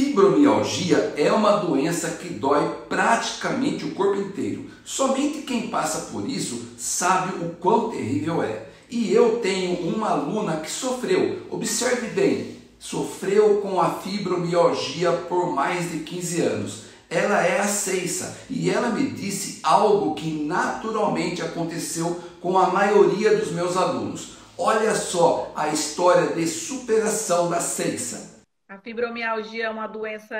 Fibromialgia é uma doença que dói praticamente o corpo inteiro. Somente quem passa por isso sabe o quão terrível é. E eu tenho uma aluna que sofreu, observe bem, sofreu com a fibromialgia por mais de 15 anos. Ela é a Ceissa e ela me disse algo que naturalmente aconteceu com a maioria dos meus alunos. Olha só a história de superação da Ceissa. Fibromialgia é uma doença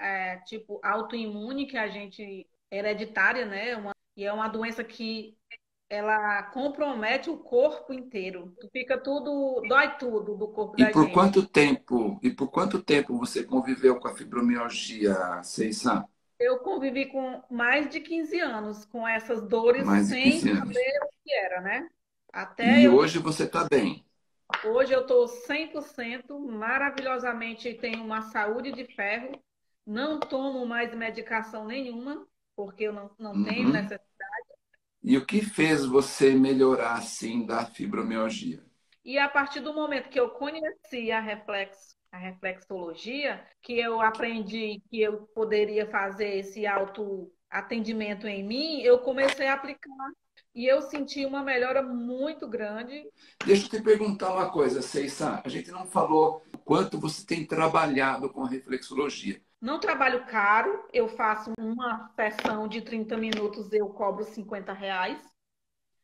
é, tipo autoimune que a gente hereditária, né? Uma, e é uma doença que ela compromete o corpo inteiro. Fica tudo, dói tudo do corpo e da por gente. quanto tempo? E por quanto tempo você conviveu com a fibromialgia, Ceissa? Eu convivi com mais de 15 anos com essas dores Mais sem 15 anos. saber o que era, né? Até E eu hoje você está bem. Hoje eu estou 100%, maravilhosamente tenho uma saúde de ferro, não tomo mais medicação nenhuma, porque eu não, não tenho Uhum. necessidade. E o que fez você melhorar assim da fibromialgia? E a partir do momento que eu conheci a reflexo, a reflexologia, que eu aprendi que eu poderia fazer esse autoatendimento em mim, eu comecei a aplicar. E eu senti uma melhora muito grande. Deixa eu te perguntar uma coisa, Ceissa. A gente não falou quanto você tem trabalhado com a reflexologia. Não trabalho caro, eu faço uma sessão de 30 minutos, eu cobro 50 reais.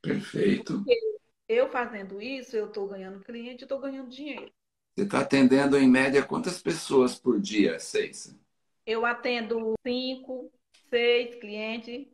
Perfeito. Eu fazendo isso, eu estou ganhando cliente, estou ganhando dinheiro. Você está atendendo em média quantas pessoas por dia, Ceissa? Eu atendo cinco, seis clientes.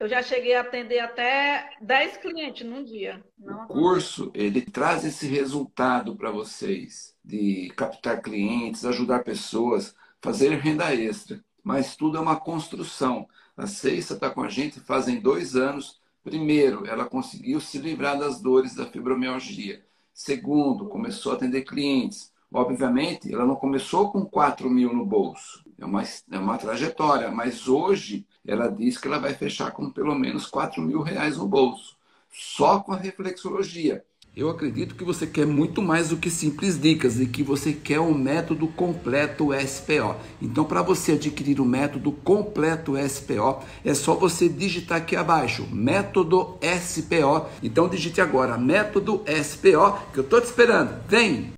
Eu já cheguei a atender até 10 clientes num dia. Não O curso, ele traz esse resultado para vocês de captar clientes, ajudar pessoas, fazer renda extra. Mas tudo é uma construção. A Ceissa está com a gente fazem dois anos. Primeiro, ela conseguiu se livrar das dores da fibromialgia. Segundo, começou a atender clientes. Obviamente, ela não começou com 4 mil no bolso. É uma, é uma trajetória, mas hoje ela diz que ela vai fechar com pelo menos 4 mil reais no bolso. Só com a reflexologia. Eu acredito que você quer muito mais do que simples dicas e que você quer um método completo SPO. Então, para você adquirir o método completo SPO, é só você digitar aqui abaixo, método SPO. Então, digite agora, método SPO, que eu estou te esperando. Vem!